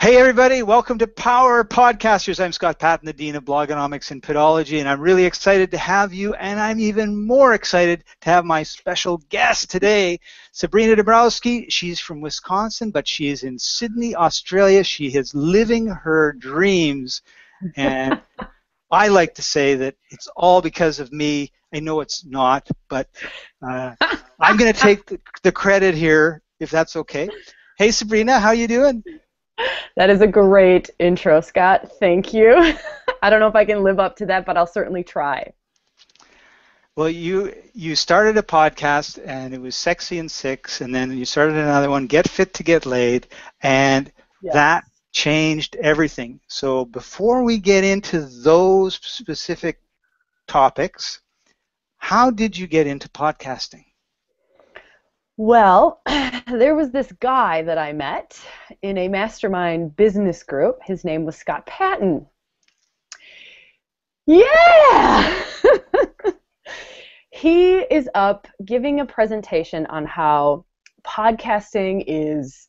Hey everybody, welcome to Power Podcasters. I'm Scott Paton, the Dean of Blogonomics and Podology, and I'm really excited to have you, and I'm even more excited to have my special guest today, Sabrina Domenosky. She's from Wisconsin, but she is in Sydney, Australia. She is living her dreams, and I like to say that it's all because of me. I know it's not, but uh, I'm going to take the, the credit here, if that's okay. Hey Sabrina, how are you doing? That is a great intro, Scott. Thank you. I don't know if I can live up to that, but I'll certainly try. Well, you you started a podcast and it was Sexy in Six, and then you started another one, Get Fit to Get Laid, and yes. that changed everything. So before we get into those specific topics, how did you get into podcasting? Well, there was this guy that I met in a mastermind business group. His name was Scott Paton. Yeah! he is up giving a presentation on how podcasting is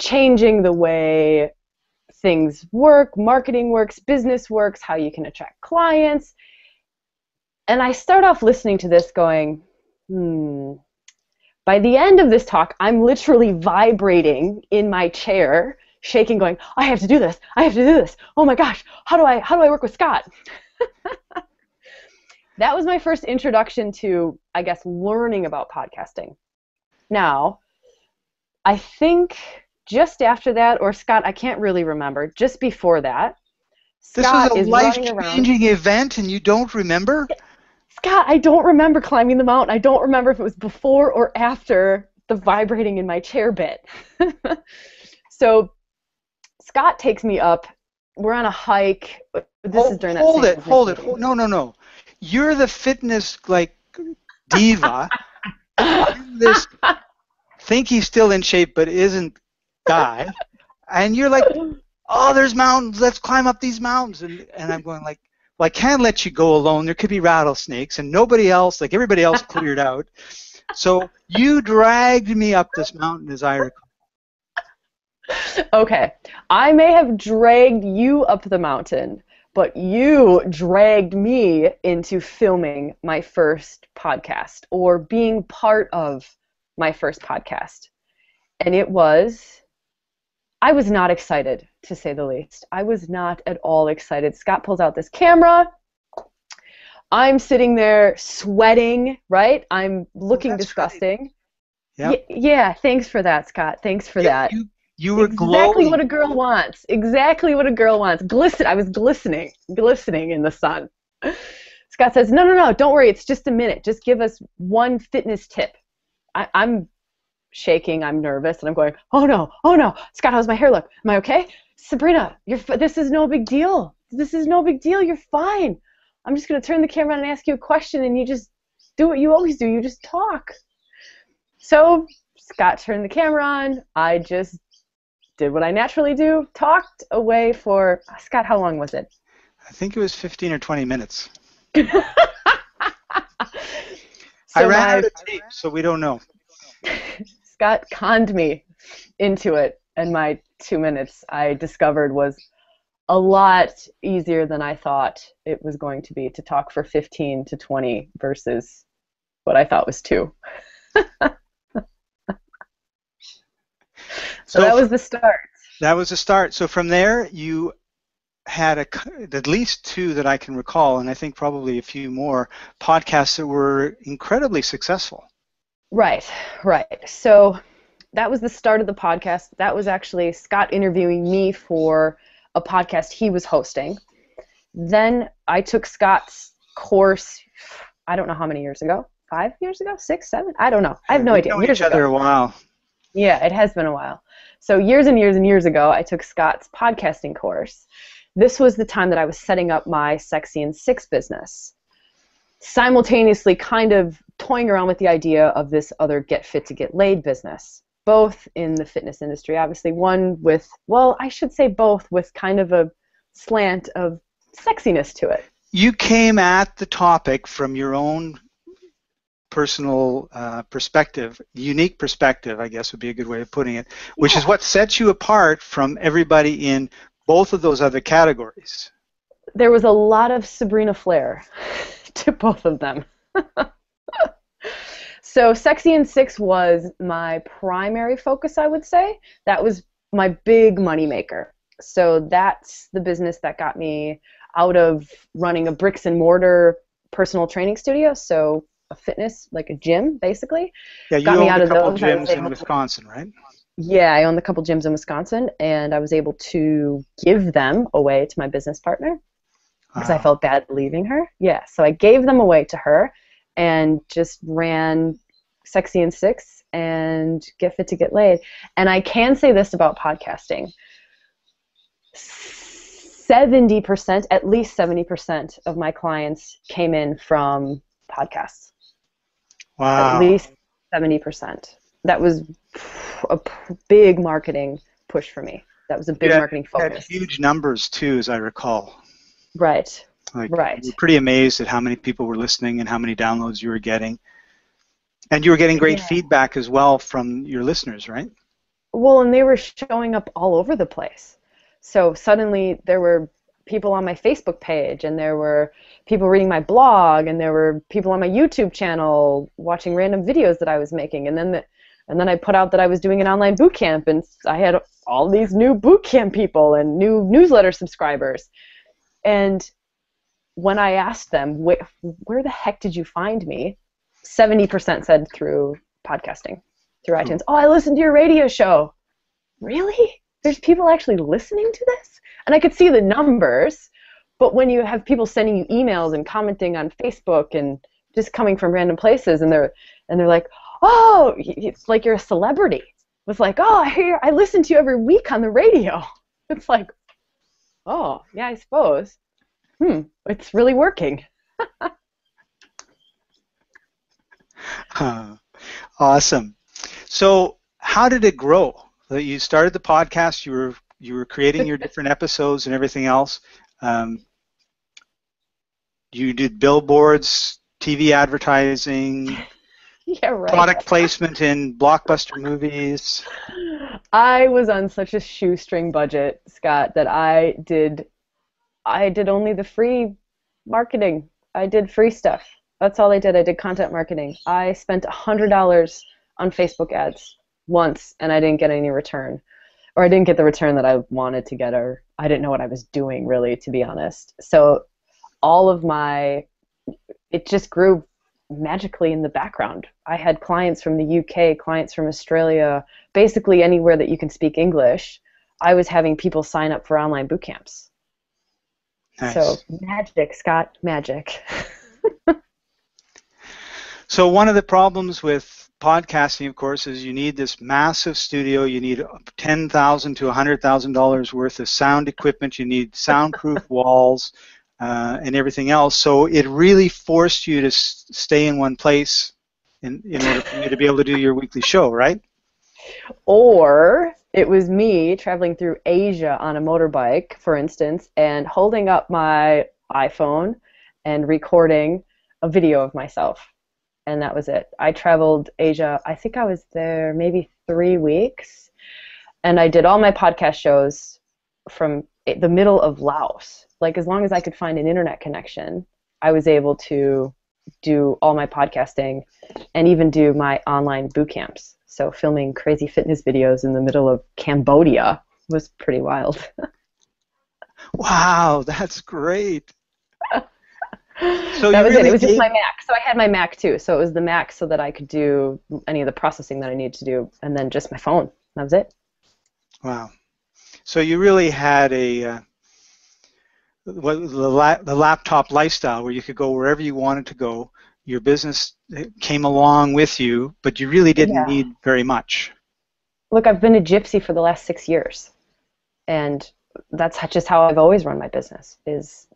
changing the way things work, marketing works, business works, how you can attract clients. And I start off listening to this going, hmm, by the end of this talk, I'm literally vibrating in my chair, shaking, going, I have to do this. I have to do this. Oh my gosh, how do I how do I work with Scott? that was my first introduction to, I guess, learning about podcasting. Now, I think just after that, or Scott, I can't really remember, just before that, Scott this was a life-changing event, and you don't remember? Scott, I don't remember climbing the mountain. I don't remember if it was before or after the vibrating in my chair bit. so Scott takes me up. We're on a hike. This hold, is during that hold it, hold it, hold No, no, no. You're the fitness like diva. this think he's still in shape but isn't guy, and you're like, oh, there's mountains. Let's climb up these mountains. And and I'm going like, well, I can't let you go alone. There could be rattlesnakes, and nobody else, like everybody else, cleared out. So you dragged me up this mountain, as I recall. Okay, I may have dragged you up the mountain, but you dragged me into filming my first podcast or being part of my first podcast. And it was I was not excited, to say the least. I was not at all excited. Scott pulls out this camera. I'm sitting there sweating, right? I'm looking oh, disgusting. Yeah. yeah, thanks for that, Scott. Thanks for yeah, that. You, you were exactly glowing. what a girl wants. Exactly what a girl wants. Glisten. I was glistening, glistening in the sun. Scott says, "No, no, no. Don't worry. It's just a minute. Just give us one fitness tip." I, I'm shaking. I'm nervous, and I'm going, "Oh no, oh no, Scott, how's my hair look? Am I okay? Sabrina, you're f- this is no big deal. This is no big deal. You're fine. I'm just gonna turn the camera on and ask you a question, and you just do what you always do. You just talk." So Scott turned the camera on. I just did what I naturally do. Talked away for uh, Scott. How long was it? I think it was 15 or 20 minutes. so I ran out of tape, so we don't know. Scott conned me into it, and my two minutes I discovered was a lot easier than I thought it was going to be to talk for 15 to 20 versus what I thought was two. so, so, that was the start. That was the start. So from there, you had a, at least two that I can recall, and I think probably a few more podcasts that were incredibly successful. Right, right. So that was the start of the podcast. That was actually Scott interviewing me for a podcast he was hosting. Then I took Scott's course, I don't know how many years ago. Five years ago? Six, seven? I don't know. I have no we idea. Know years each other ago. a while. Yeah, it has been a while. So years and years and years ago, I took Scott's podcasting course. This was the time that I was setting up my Sexy in Six business simultaneously kind of toying around with the idea of this other get fit to get laid business both in the fitness industry obviously one with well i should say both with kind of a slant of sexiness to it you came at the topic from your own personal uh, perspective, unique perspective, I guess would be a good way of putting it, which yeah. is what sets you apart from everybody in both of those other categories. There was a lot of Sabrina flair to both of them. so, Sexy in Six was my primary focus, I would say. That was my big money maker. So, that's the business that got me out of running a bricks and mortar personal training studio. So, a fitness, like a gym, basically. Yeah, you got me out a couple of gyms in Wisconsin, right? Yeah, I owned a couple gyms in Wisconsin, and I was able to give them away to my business partner because I felt bad leaving her. Yeah, so I gave them away to her, and just ran Sexy in Six and Get Fit to Get Laid. And I can say this about podcasting. 70%, at least 70% of my clients came in from podcasts. Wow. At least 70%. That was a big marketing push for me. That was a big yeah, marketing focus. huge numbers too, as I recall. Right. Like, right. We're pretty amazed at how many people were listening and how many downloads you were getting. And you were getting great yeah. feedback as well from your listeners, right? Well, and they were showing up all over the place. So suddenly there were people on my Facebook page, and there were people reading my blog, and there were people on my YouTube channel watching random videos that I was making, and then the, and then I put out that I was doing an online boot camp, and I had all these new boot camp people and new newsletter subscribers, and when I asked them where, where the heck did you find me, seventy percent said through podcasting, through hmm. iTunes. Oh, I listened to your radio show. Really? There's people actually listening to this? and I could see the numbers. But when you have people sending you emails and commenting on Facebook and just coming from random places, and they're and they're like, "Oh, it's like you're a celebrity." It's like, "Oh, I hear, I listen to you every week on the radio." It's like, "Oh, yeah, I suppose." Hmm, it's really working. uh, awesome. So, how did it grow? You started the podcast. You were you were creating your different episodes and everything else. Um, you did billboards, TV advertising, yeah, right. product placement in blockbuster movies. I was on such a shoestring budget, Scott, that I did I did only the free marketing. I did free stuff. That's all I did. I did content marketing. I spent $100 on Facebook ads once and I didn't get any return or I didn't get the return that I wanted to get, or I didn't know what I was doing really, to be honest. So all of my, it just grew magically in the background. I had clients from the UK, clients from Australia, basically anywhere that you can speak English. I was having people sign up for online boot camps. Nice. So magic, Scott, magic. so one of the problems with podcasting, of course, is you need this massive studio. You need ten thousand to hundred thousand dollars worth of sound equipment. You need soundproof walls uh, and everything else. So it really forced you to s- stay in one place in, in order for you to be able to do your weekly show, right? Or it was me traveling through Asia on a motorbike, for instance, and holding up my iPhone and recording a video of myself and that was it. I traveled Asia. I think I was there maybe three weeks, and I did all my podcast shows from the middle of Laos. Like as long as I could find an internet connection, I was able to do all my podcasting and even do my online boot camps. So filming crazy fitness videos in the middle of Cambodia was pretty wild. wow, that's great. So that was really it. It was just my Mac. So I had my Mac too. So it was the Mac so that I could do any of the processing that I needed to do, and then just my phone. That was it. Wow. So you really had a uh, the, la- the laptop lifestyle where you could go wherever you wanted to go. Your business came along with you, but you really didn't yeah. need very much. Look, I've been a gypsy for the last six years, and that's just how I've always run my business. Is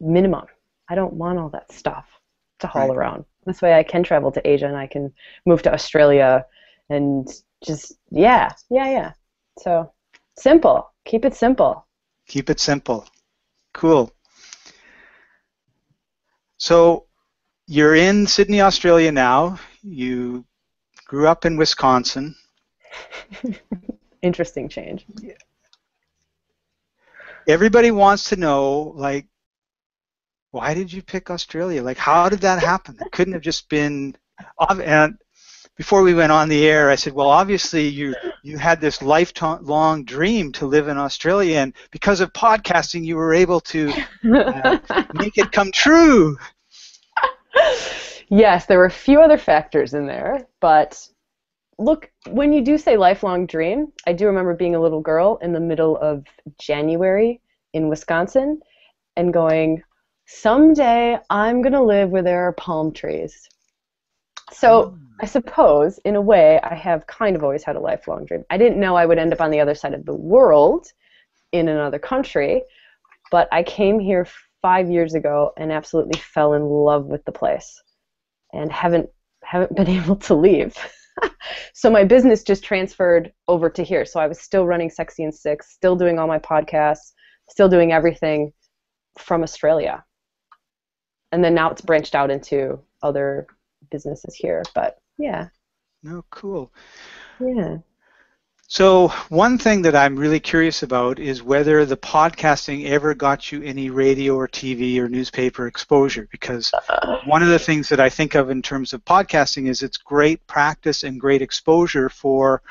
minimum I don't want all that stuff to haul right. around. This way I can travel to Asia and I can move to Australia and just yeah, yeah, yeah. So simple. Keep it simple. Keep it simple. Cool. So you're in Sydney, Australia now. You grew up in Wisconsin. Interesting change. Everybody wants to know, like, why did you pick Australia? Like, how did that happen? It couldn't have just been. And before we went on the air, I said, well, obviously you you had this lifelong dream to live in Australia, and because of podcasting, you were able to uh, make it come true. Yes, there were a few other factors in there, but look, when you do say lifelong dream, I do remember being a little girl in the middle of January in Wisconsin and going, someday I'm going to live where there are palm trees. So I suppose, in a way, I have kind of always had a lifelong dream. I didn't know I would end up on the other side of the world in another country, but I came here five years ago and absolutely fell in love with the place and haven't haven't been able to leave. so my business just transferred over to here. So I was still running Sexy in Six, still doing all my podcasts, still doing everything from Australia. And then now it's branched out into other businesses here. But yeah. No, cool. Yeah. So one thing that I'm really curious about is whether the podcasting ever got you any radio or TV or newspaper exposure because uh, one of the things that I think of in terms of podcasting is it's great practice and great exposure for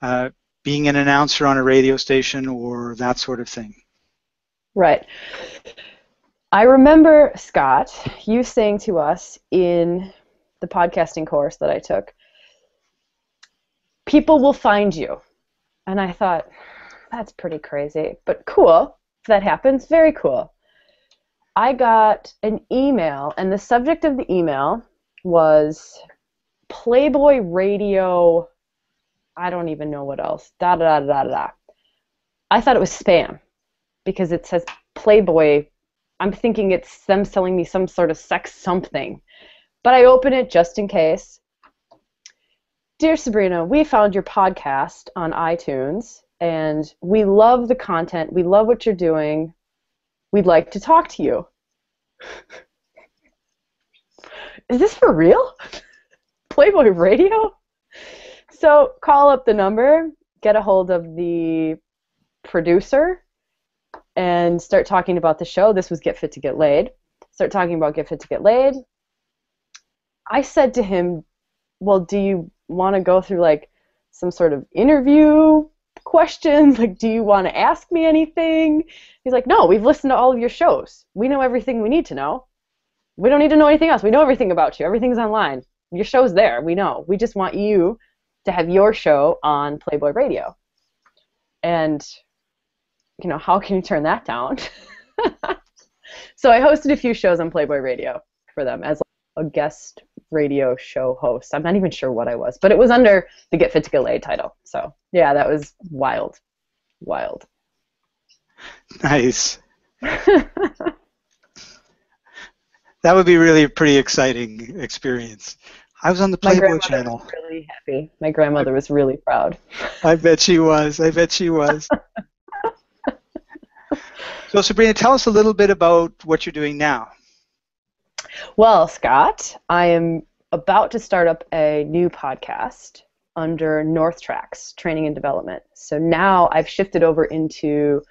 uh, being an announcer on a radio station or that sort of thing. Right. I remember, Scott, you saying to us in the podcasting course that I took, people will find you. And I thought, that's pretty crazy, but cool. If that happens, very cool. I got an email, and the subject of the email was Playboy Radio. I don't even know what else. Da da da da da. I thought it was spam because it says Playboy. I'm thinking it's them selling me some sort of sex something. But I open it just in case. Dear Sabrina, we found your podcast on iTunes and we love the content. We love what you're doing. We'd like to talk to you. Is this for real? Playboy Radio? So call up the number, get a hold of the producer, and start talking about the show. This was Get Fit to Get Laid. Start talking about Get Fit to Get Laid. I said to him, Well, do you want to go through like some sort of interview questions? Like, do you want to ask me anything? He's like, no, we've listened to all of your shows. We know everything we need to know. We don't need to know anything else. We know everything about you. Everything's online. Your show's there. We know. We just want you to have your show on Playboy Radio. And, you know, how can you turn that down? so I hosted a few shows on Playboy Radio for them as a guest radio show host. I'm not even sure what I was, but it was under the Get Fit to Laid title. So yeah, that was wild, wild. Nice. that would be really a pretty exciting experience. I was on the Playboy channel. Was really happy. My grandmother was really proud. I bet she was. I bet she was. so Sabrina, tell us a little bit about what you're doing now. Well, Scott, I am about to start up a new podcast under North Tracks Training and Development. So now I've shifted over into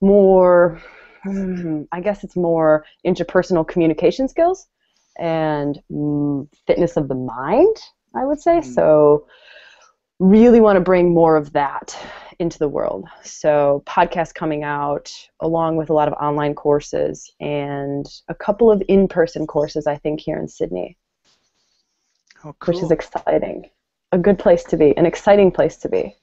more, hmm, I guess it's more interpersonal communication skills and mm, fitness of the mind, I would say. Mm-hmm. So really want to bring more of that into the world. So, podcasts coming out, along with a lot of online courses and a couple of in person courses, I think, here in Sydney. Oh, cool. Which is exciting. A good place to be, an exciting place to be.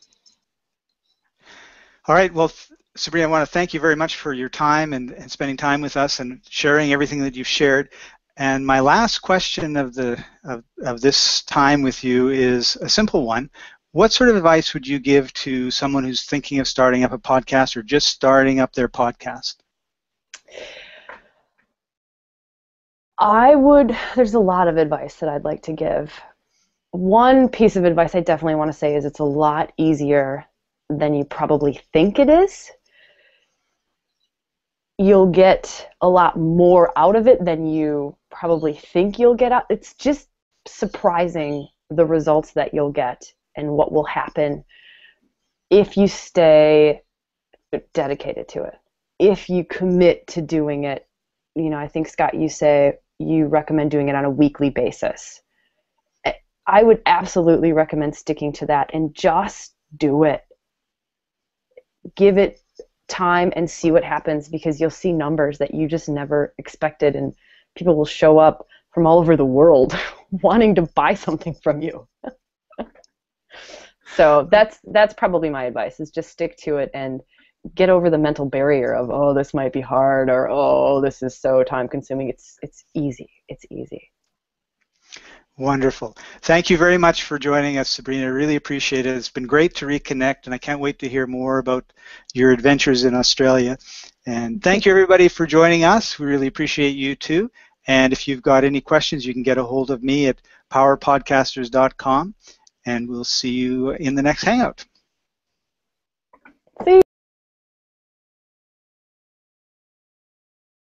All right. Well, Sabrina, I want to thank you very much for your time and, and spending time with us and sharing everything that you've shared. And my last question of the of, of this time with you is a simple one. What sort of advice would you give to someone who's thinking of starting up a podcast or just starting up their podcast? I would, there's a lot of advice that I'd like to give. One piece of advice I definitely want to say is it's a lot easier than you probably think it is. You'll get a lot more out of it than you probably think you'll get out. It's just surprising the results that you'll get and what will happen if you stay dedicated to it. If you commit to doing it, you know, I think Scott, you say you recommend doing it on a weekly basis. I would absolutely recommend sticking to that and just do it. Give it time and see what happens because you'll see numbers that you just never expected and people will show up from all over the world wanting to buy something from you. so that's that's probably my advice is just stick to it and get over the mental barrier of oh this might be hard or oh this is so time consuming it's it's easy it's easy Wonderful. Thank you very much for joining us, Sabrina. I really appreciate it. It's been great to reconnect, and I can't wait to hear more about your adventures in Australia. And thank you, everybody, for joining us. We really appreciate you, too. And if you've got any questions, you can get a hold of me at powerpodcasters.com, and we'll see you in the next Hangout. See you.